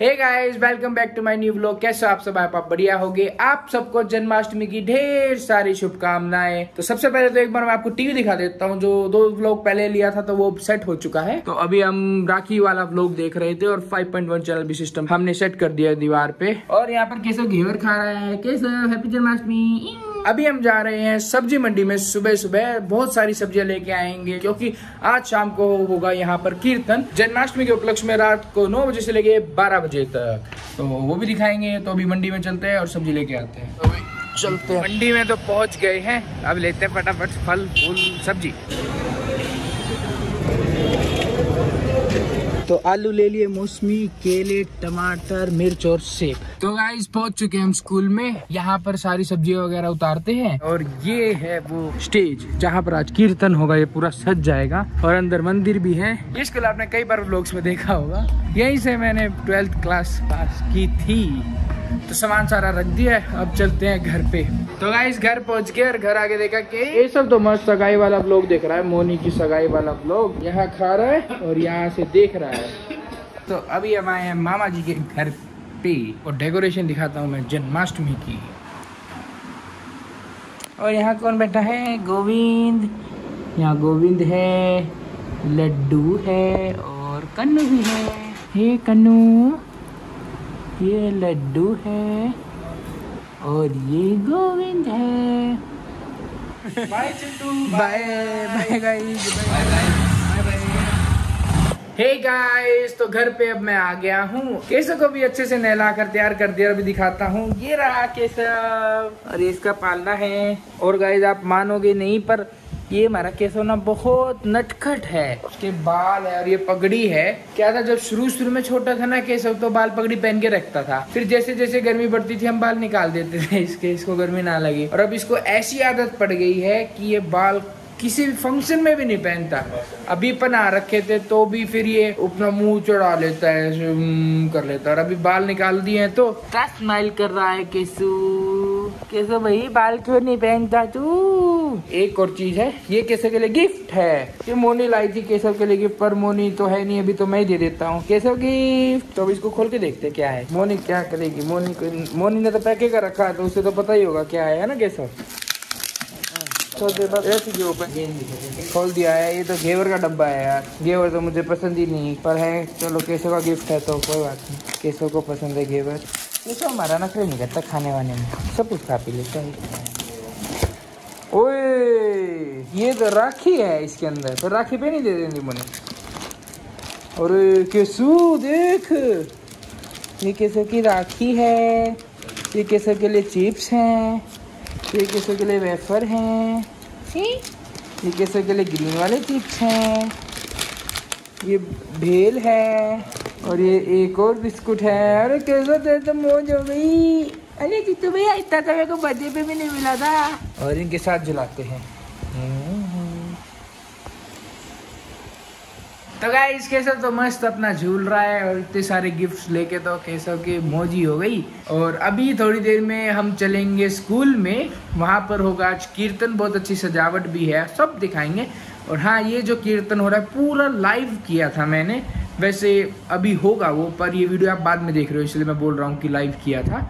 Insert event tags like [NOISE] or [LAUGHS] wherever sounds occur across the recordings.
Hey guys welcome back to my new vlog कैसे आप सब? आप बढ़िया होगे? आप सबको जन्माष्टमी की ढेर सारी शुभकामनाएँ। तो सबसे पहले तो एक बार मैं आपको टीवी दिखा देता हूँ, जो दो व्लॉग पहले लिया था तो वो सेट हो चुका है। तो अभी हम राखी वाला व्लॉग देख रहे थे और 5.1 चैनल भी सिस्टम हमने सेट कर दिया दीवार पे। और यहाँ पर केसव घेवर खा रहा है। केसव हैप्पी जन्माष्टमी। अभी हम जा रहे हैं सब्ज़ी मंडी में सुबह सुबह बहुत सारी सब्ज़ियाँ लेके आएँगे क्योंकि आज शाम को होगा यहाँ पर कीर्तन। जन्माष्टमी के उपलक्ष्य में रात को नौ बजे से लेके बारह बजे तक। तो वो भी दिखाएँगे तो अभी मंडी में चलते हैं और सब्ज़ी लेके आते हैं। तो चलते हैं। मंडी में तो पहुँच गए हैं अब लेते हैं फटाफट फल फूल सब्ज़ी। तो आलू ले लिए, मौसमी, केले, टमाटर, मिर्च और सेब। तो गाइस पहुँच चुके हैं हम स्कूल में। यहाँ पर सारी सब्ज़ियाँ वगैरह उतारते हैं। और ये है वो स्टेज जहाँ पर आज कीर्तन होगा, ये पूरा सज जाएगा। और अंदर मंदिर भी है। इसके स्कूल आपने कई बार लोग में देखा होगा। यही से मैंने ट्वेल्थ क्लास पास की थी। तो सामान सारा रख दिया है, अब चलते हैं घर पे। तो गाइस घर पहुँच के और घर आके देखा कि ये सब तो मस्त सगाई वाला ब्लॉग देख रहा है, मोनी की सगाई वाला ब्लॉग यहाँ खा रहा है और यहाँ से देख रहा है। तो अभी हम आए हैं मामा जी के घर पे और डेकोरेशन दिखाता हूँ मैं जन्माष्टमी की। और यहाँ कौन बैठा है? गोविंद। यहाँ गोविंद है, लड्डू है और कन्नू भी है। हे कन्नू। ये लड्डू है और ये गोविंद है। Bye Chintu. Bye bye guys bye bye hey guys तो घर पे अब मैं आ गया हूँ। केसव को भी अच्छे से नहला कर तैयार कर दिया अभी दिखाता हूँ। ये रहा केसव और इसका पालना है। और गाइस आप मानोगे नहीं पर ये हमारा केसव ना बहुत नटखट है। उसके बाल है और ये पगड़ी है। क्या था, जब शुरू शुरू में छोटा था ना केसव तो बाल पगड़ी पहन के रखता था। फिर जैसे जैसे गर्मी बढ़ती थी, हम बाल निकाल देते थे। [LAUGHS] इसके इसको गर्मी ना लगी। और अब इसको ऐसी आदत पड़ गई है कि ये बाल किसी भी फ़ंक्शन में भी नहीं पहनता। अभी पना रखे थे तो भी फिर ये अपना मुँह चढ़ा लेता है कर लेता है। और अभी बाल निकाल दिए हैं तो स्माइल कर रहा है केसू। केसू भाई? बाल क्यों नहीं पहनता तू? एक और चीज़ है, ये केसव के लिए गिफ्ट है? ये मोनी लाई थी केसव के लिए गिफ्ट पर मोनी तो है नहीं, अभी तो मैं ही दे देता हूँ। केसव गिफ्ट तो अब इसको खोल के देखते क्या है। मोनी क्या करेगी? मोनी मोनी ने तो पैके का रखा है तो उसे तो पता ही होगा क्या है ना केसव खोल दिया है, ये तो घेवर का डब्बा है यार। घेवर तो मुझे पसंद ही नहीं, पर है, चलो केसव का गिफ्ट है तो कोई बात नहीं। केसव को पसंद है घेवर। केसव हमारा नखरे नहीं करता खाने वाने में सब कुछ खा पी लेता है ओए ये तो राखी है इसके अंदर तो राखी पे नहीं दे देंगे मुझे और केसू देख ये केसव की राखी है ये केसव के लिए चिप्स हैं ये केसर के लिए वेफर हैं ये केसर के लिए ग्रीन वाले चिप्स हैं ये भेल है और ये एक और बिस्कुट है। अरे केसर तेरे तो मौज हो गई अरे जीतू भैया इतना तो मेरे को बर्थडे पे भी नहीं मिला था। और इनके साथ जलाते हैं। तो गाइस केसव तो मस्त अपना झूल रहा है और इतने सारे गिफ्ट्स लेके तो केसव की मौजी हो गई। और अभी थोड़ी देर में हम चलेंगे स्कूल में। वहाँ पर होगा आज कीर्तन बहुत अच्छी सजावट भी है। सब दिखाएँगे। और हाँ ये जो कीर्तन हो रहा है पूरा लाइव किया था मैंने। वैसे अभी होगा वो पर ये वीडियो आप बाद में देख रहे हो इसलिए मैं बोल रहा हूँ कि लाइव किया था।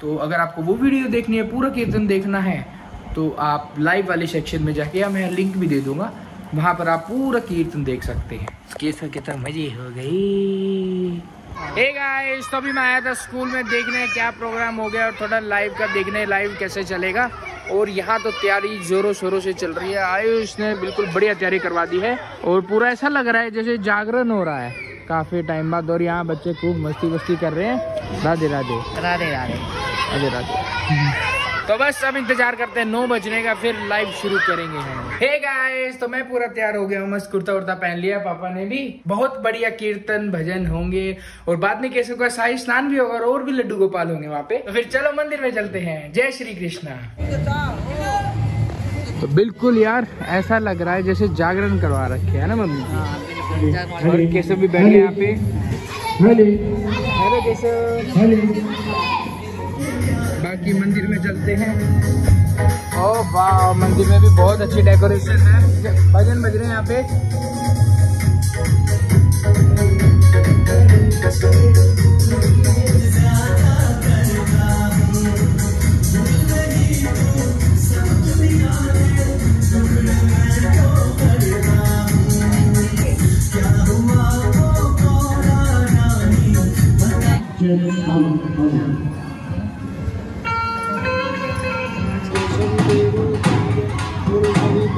तो अगर आपको वो वीडियो देखनी है पूरा कीर्तन देखना है तो आप लाइव वाले सेक्शन में जाके या मैं लिंक भी दे दूँगा वहाँ पर आप पूरा कीर्तन देख सकते हैं। केसर के तो मज़े हो गई हे गाइस तो अभी मैं आया था स्कूल में देखने क्या प्रोग्राम हो गया और थोड़ा लाइव का देखने लाइव कैसे चलेगा। और यहाँ तो तैयारी जोरों शोरों से चल रही है। आयुष ने बिल्कुल बढ़िया तैयारी करवा दी है और पूरा ऐसा लग रहा है जैसे जागरण हो रहा है। काफ़ी टाइम बाद और यहाँ बच्चे खूब मस्ती वस्ती कर रहे हैं। राधे राधे राधे राधे राधे राधे तो बस अब इंतज़ार करते हैं नौ बजने का फिर लाइव शुरू करेंगे हम। हे गाइस तो मैं पूरा तैयार हो गया हूँ मस्त कुर्ता उर्ता पहन लिया पापा ने भी। बहुत बढ़िया कीर्तन भजन होंगे और बाद में कैसे का शाही स्नान भी होगा और भी लड्डू गोपाल होंगे वहाँ पे। तो फिर चलो मंदिर में चलते हैं। जय श्री कृष्णा। तो बिल्कुल यार ऐसा लग रहा है जैसे जागरण करवा रखे है ना मम्मी जी। और केसव भी बैठे यहाँ पे। हेलो। केसव बाकी मंदिर में चलते हैं। ओ वाह, मंदिर में भी बहुत अच्छी डेकोरेशन है। भजन बज रहे हैं यहाँ पे।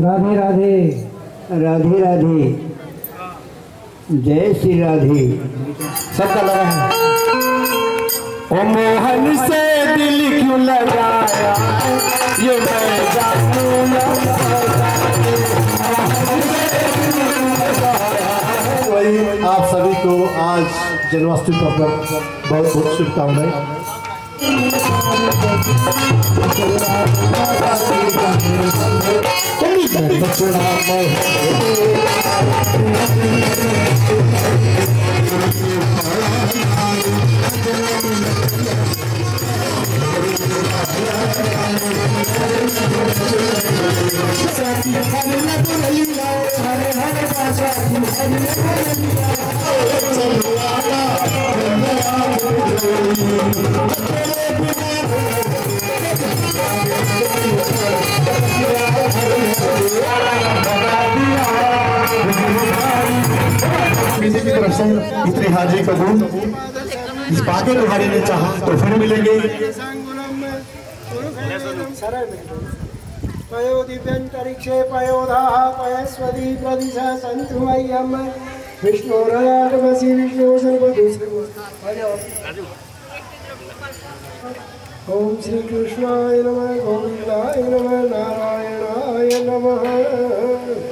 राधे राधे। राधे राधे। जय श्री राधे। सबका लगा है। ओ मोहन से दिल क्यों लगाया? ये मैं जानू को आज जन्माष्टमी का पर्व बहुत बहुत शुभकामनाएँ। इतनी हाजिरी कबूल। इस बातें तुम्हारी ने चाहा तो फिर मिलेंगे। श्रीकृष्णाय नमः गोविन्दाय नमः, नारायणाय नमः।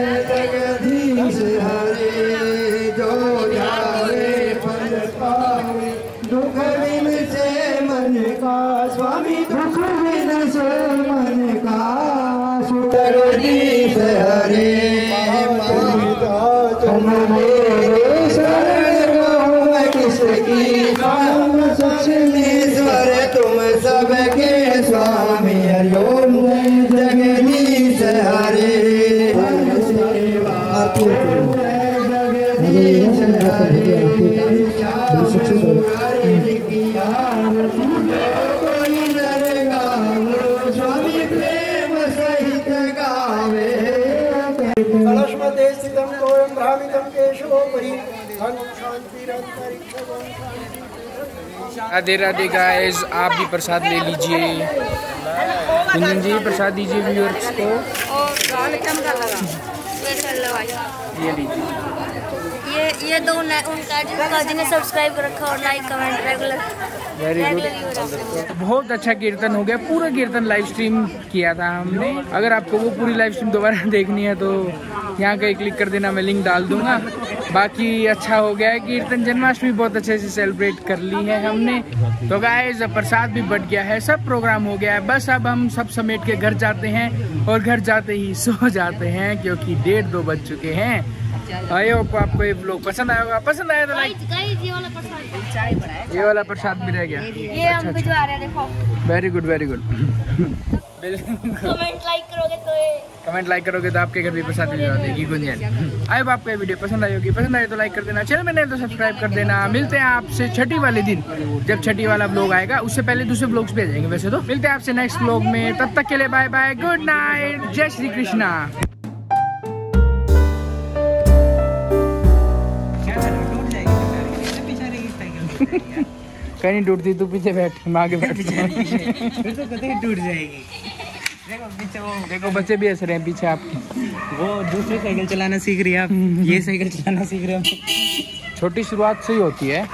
राधे राधे गाइस आप भी प्रसाद ले लीजिए। कुंदन जी प्रसाद दीजिए व्यूअर्स को। ये लीजिए। ये ये दो उनका जिन्हें सब्सक्राइब कर रखा और like comment regular very good बहुत अच्छा कीर्तन हो गया। पूरा कीर्तन लाइव स्ट्रीम किया था हमने। अगर आपको वो पूरी लाइव स्ट्रीम दोबारा [LAUGHS] देखनी है तो यहाँ का क्लिक कर देना मैं लिंक डाल दूँगा। बाकी अच्छा हो गया है कीर्तन जन्माष्टमी बहुत अच्छे से सेलिब्रेट कर ली है हमने। तो गाइस प्रसाद भी बढ़ गया है, सब प्रोग्राम हो गया है। बस अब हम सब समेट के घर जाते हैं और घर जाते ही सो जाते हैं, क्योंकि डेढ़ दो बज चुके हैं। आई होप आपको ये ब्लॉग पसंद आया होगा? पसंद आया तो लाइक ये वाला प्रसाद ये वाला प्रसाद भी रह गया। ये हम भिजवा रहे हैं देखो। Very good very good comment like करोगे तो कमेंट लाइक करोगे तो आपके घर भी प्रसाद भिजवा देगी गुंजन। आई आपको ये वीडियो पसंद आई होगी पसंद आई तो लाइक कर देना। चैनल में नहीं तो सब्सक्राइब कर देना। मिलते हैं आपसे छठी वाले दिन जब छठी वाला ब्लॉग आएगा। उससे पहले दूसरे ब्लॉग्स पे आ जाएँगे वैसे तो। मिलते हैं आपसे नेक्स्ट ब्लॉग में। तब तक के लिए बाय बाय गुड नाइट जय श्री कृष्णा। कहीं नहीं टूटती तू पीछे बैठ मैं आगे बैठ फिर तो टूट जाएगी। देखो पीछे वो देखो बच्चे भी हंस रहे हैं पीछे आपके। वो दूसरी साइकिल चलाना सीख रही है आप। [LAUGHS] ये साइकिल चलाना सीख रहे हो छोटी शुरुआत से ही होती है।